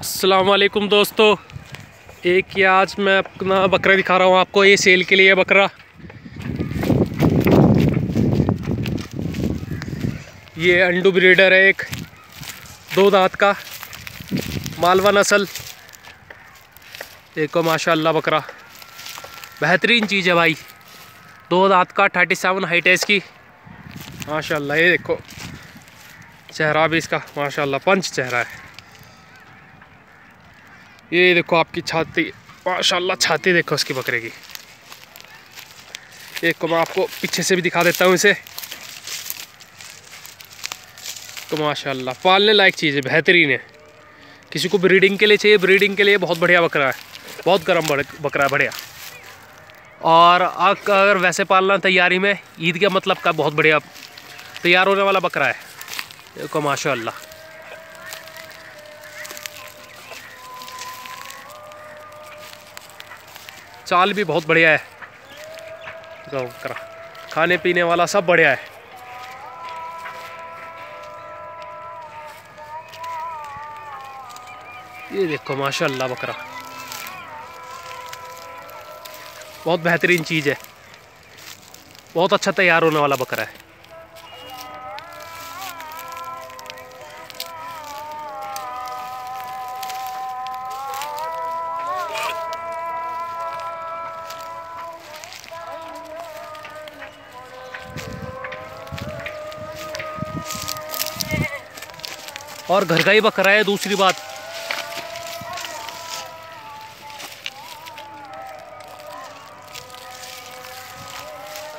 असलकुम दोस्तों। एक ही आज मैं अपना बकरा दिखा रहा हूँ आपको, ये सेल के लिए बकरा। ये अंडू ब्रीडर है एक, दो दांत का, मालवा नस्ल। देखो, माशाल्लाह बकरा। बेहतरीन चीज़ है भाई। दो दांत का, थर्टी सेवन हाइट है इसकी। माशाल्लाह, ये देखो। चेहरा भी इसका, माशाल्लाह, पंच चेहरा है। ये देखो आपकी छाती, माशाल्लाह छाती देखो उसकी बकरे की। एक को मैं आपको पीछे से भी दिखा देता हूँ इसे। तो माशाल्लाह, पालने लायक चीज़ है, बेहतरीन है। किसी को ब्रीडिंग के लिए चाहिए ब्रीडिंग के लिए बहुत बढ़िया बकरा है। बहुत गर्म बकरा है, बढ़िया। और अगर वैसे पालना तैयारी में, ईद के मतलब का बहुत बढ़िया तैयार होने वाला बकरा है। देखो माशाल्लाह। चाल भी बहुत बढ़िया है। गौ करा। खाने पीने वाला सब बढ़िया है। ये देखो, माशाल्लाह, बकरा। बहुत बेहतरीन चीज़ है। बहुत अच्छा तैयार होने वाला बकरा है। और घर का ही बकरा है, दूसरी बात।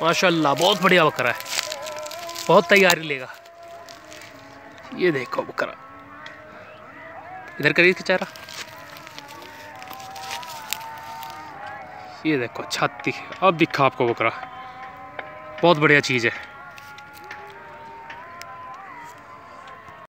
माशाल्लाह, बहुत बढ़िया बकरा है। बहुत तैयारी लेगा। ये देखो बकरा। इधर करिए इसका चेहरा ये देखो, छाती। अब दिखा आपको बकरा। बहुत बढ़िया चीज़ है।